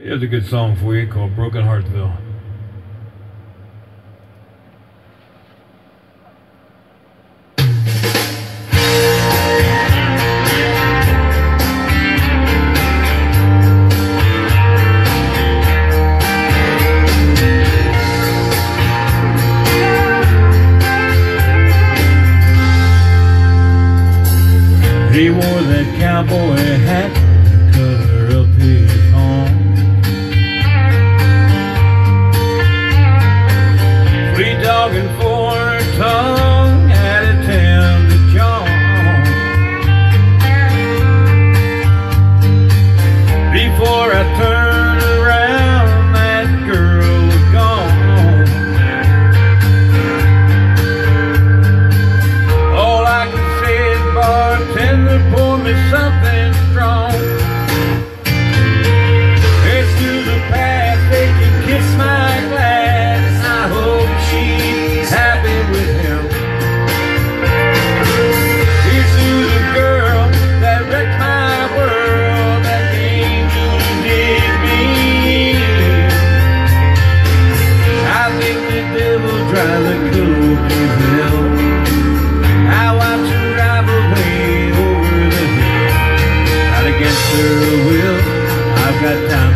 Here's a good song for you called Brokenheartsville. He wore that cowboy hat to cover up his got time.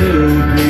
meu Deus.